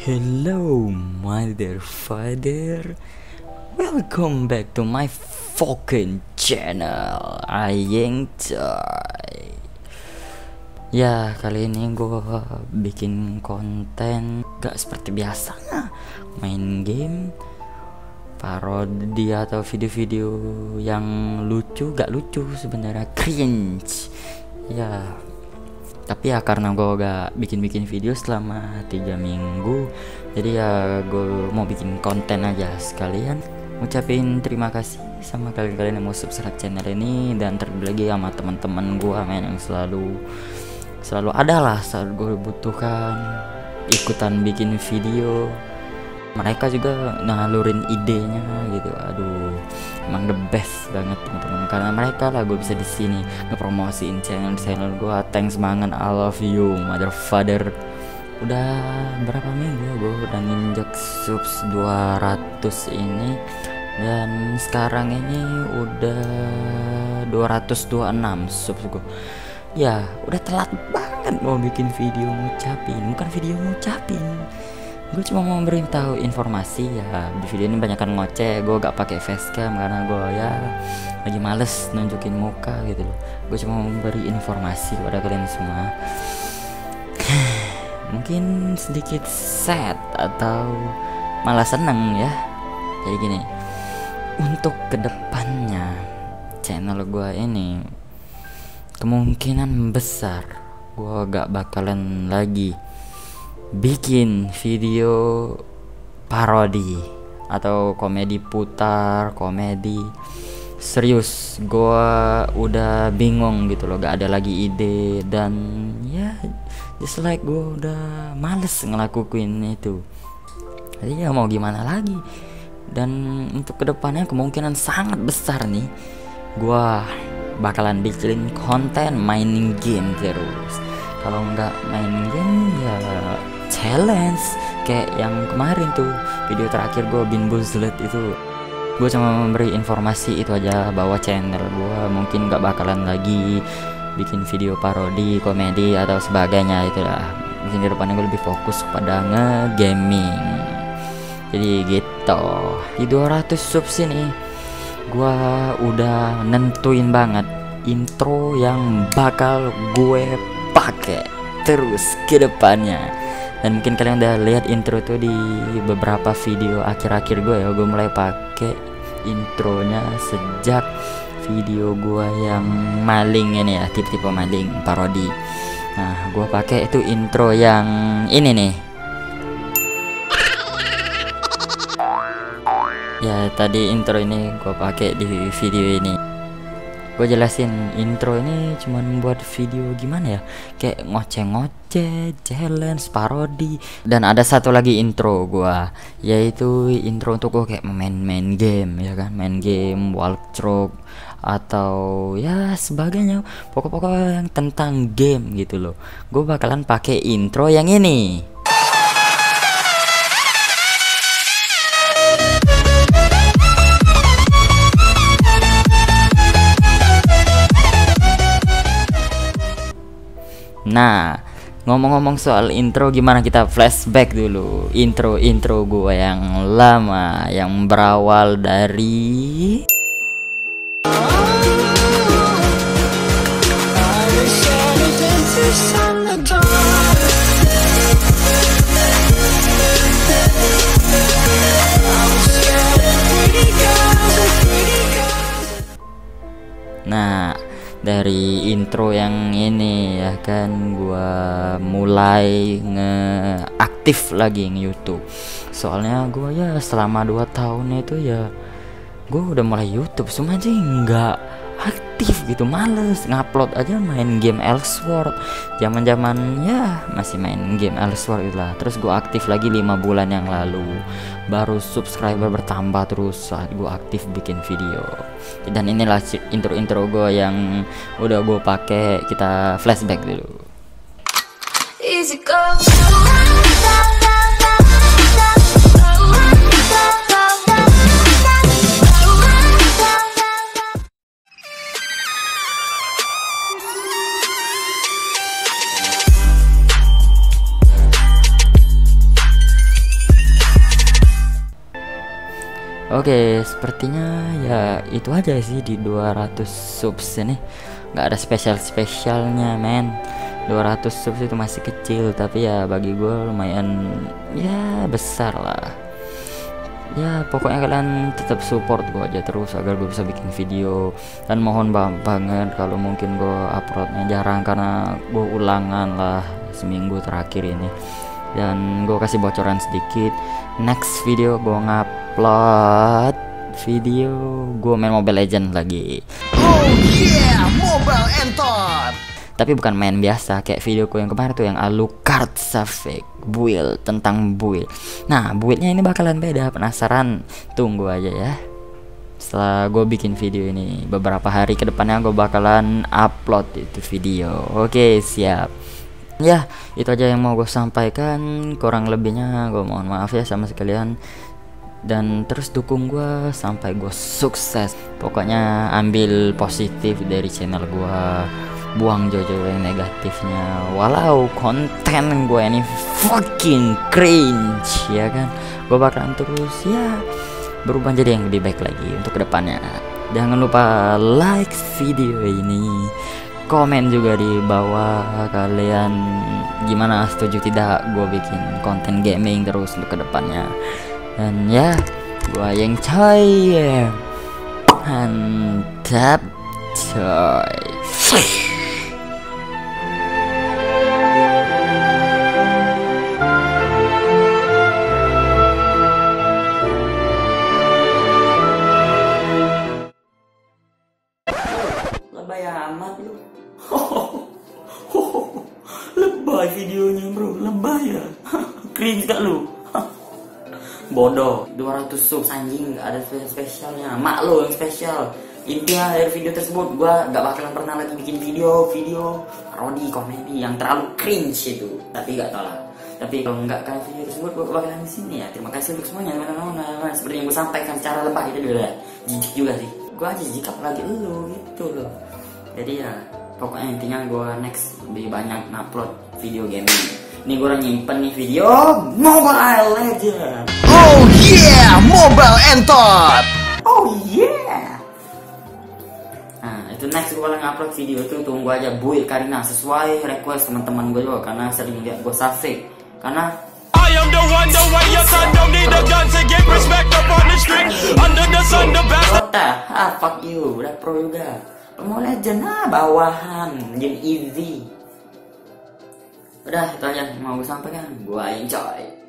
Hello, mother father. Welcome back to my fucking channel, Ayeng Coy. Ya, kali ini gue bikin konten gak seperti biasanya. Main game parodi atau video-video yang lucu gak lucu sebenarnya. Cringe. Ya tapi ya karena gue gak bikin-bikin video selama tiga minggu jadi ya gue mau bikin konten aja sekalian. Ngucapin terima kasih sama kalian-kalian yang mau subscribe channel ini dan terlebih lagi sama teman-teman gue main yang selalu selalu ada lah saat gue butuhkan ikutan bikin video mereka juga ngalurin idenya gitu. Aduh emang the best banget teman-teman. Karena mereka lah gue bisa di sini ngepromosiin channel channel gue thanks banget I love you mother father udah berapa minggu ya gue udah nginjek subs 200 ini. Dan sekarang ini udah 226 subs gue ya udah telat banget mau bikin video ngucapin. Bukan video ngucapin gue cuma mau memberitahu informasi ya. Di video ini banyak kan ngoceh gue gak pakai facecam karena gue ya lagi males nunjukin muka gitu loh. Gue cuma mau memberi informasi kepada kalian semua. Mungkin sedikit sad atau malah seneng ya. Jadi gini. Untuk ke depannya channel gue ini kemungkinan besar gue gak bakalan lagi bikin video parodi atau komedi putar, komedi serius. Gua udah bingung gitu loh, gak ada lagi ide dan ya just like gue udah males ngelakuin itu. Jadi ya mau gimana lagi? Dan untuk ke depannya kemungkinan sangat besar nih, gua bakalan bikin konten mining game terus. Kalau nggak main game ya challenge kayak yang kemarin tuh video terakhir gue bin buzlet itu. Gue cuma memberi informasi itu aja bahwa channel gue mungkin gak bakalan lagi bikin video parodi komedi atau sebagainya itu lah. Mungkin di depannya gue lebih fokus pada nge-gaming. Jadi gitu. Di 200 subs ini gue udah nentuin banget intro yang bakal gue pakai terus ke depannya. Dan mungkin kalian udah lihat intro tuh di beberapa video akhir-akhir gue ya. Gue mulai pakai intronya sejak video gue yang maling ini ya tipe-tipe maling parodi. Nah gue pakai itu intro yang ini nih. Ya tadi intro ini gue pakai di video ini gue jelasin intro ini cuman buat video gimana ya? Kayak ngoceh-ngoceh challenge parodi. Dan ada satu lagi intro gue yaitu intro untuk gue kayak main-main game ya kan? Main game walkthrough atau ya sebagainya. Pokok-pokok yang tentang game gitu loh. Gue bakalan pakai intro yang ini Nah, ngomong-ngomong soal intro gimana kita flashback dulu? Intro-intro gue yang lama yang berawal dari Nah, dari intro yang ini ya kan? Gua mulai ngeaktif lagi nge YouTube. Soalnya gua ya selama 2 tahun itu ya gua udah mulai YouTube. Cuma aja nggak aktif gitu males ngupload aja main game Elsword zaman zaman ya masih main game Elsword gitu lah. Terus gua aktif lagi lima bulan yang lalu. Baru subscriber bertambah terus saat gua aktif bikin video. Dan inilah intro-intro gue yang udah gue pakai kita flashback dulu. Easy go. Oke, sepertinya ya itu aja sih di 200 subs ini. nggak ada spesial-spesialnya, men. 200 subs itu masih kecil, tapi ya bagi gue lumayan ya besar lah. Ya pokoknya kalian tetap support gue aja terus agar gue bisa bikin video dan mohon banget kalau mungkin gue uploadnya jarang karena gue ulangan lah seminggu terakhir ini dan gue kasih bocoran sedikit next video gue ngupload video. Gue main Mobile Legend lagi. Oh yeah, Mobile Entot. tapi bukan main biasa kayak videoku yang kemarin tuh yang Alucard Safek build tentang build. Nah buildnya ini bakalan beda penasaran? Tunggu aja ya. Setelah gue bikin video ini beberapa hari ke depannya gue bakalan upload itu video. Oke siap. Ya itu aja yang mau gue sampaikan. Kurang lebihnya gue mohon maaf ya sama sekalian dan terus dukung gue sampai gue sukses. Pokoknya ambil positif dari channel gue buang jojo yang negatifnya. Walau konten gue ini fucking cringe ya kan? Gue bakalan terus ya berubah jadi yang lebih baik lagi untuk ke depannya. Jangan lupa like video ini. Komen juga di bawah kalian. Gimana? Setuju tidak gue bikin konten gaming terus untuk ke depannya dan ya gue yang coy mantap coy lebay bodoh. 200 subs anjing. Gak ada spesial spesialnya. Mak lo yang spesial. Intinya dari video tersebut gua gak bakalan pernah lagi bikin video video parodi komedi yang terlalu cringe itu. Tapi gak tau lah. Tapi kalau nggak karena video tersebut gua bakalan di sini ya. Terima kasih untuk semuanya. Teman-teman seperti yang gue sampaikan secara lebay itu dulu ya. Jijik juga sih. Gua aja jijik apalagi lu gitu loh. Jadi ya pokoknya intinya gua next lebih banyak upload video gaming. Ini gue nyimpen nih video Mobile Legend Oh yeah, Mobile Entot. Oh yeah. Nah itu next gue bakal upload video itu tunggu aja build Karina sesuai request teman-teman gue juga karena sering lihat gue safik karena I am the one, the way your son don't need a gun to get respect up on the street. Under the sun, the best. Kota, ah fuck you, udah pro juga. Mobile Legend, ah bawahan, game easy. Udah itu aja yang mau gue sampaikan, gue enjoy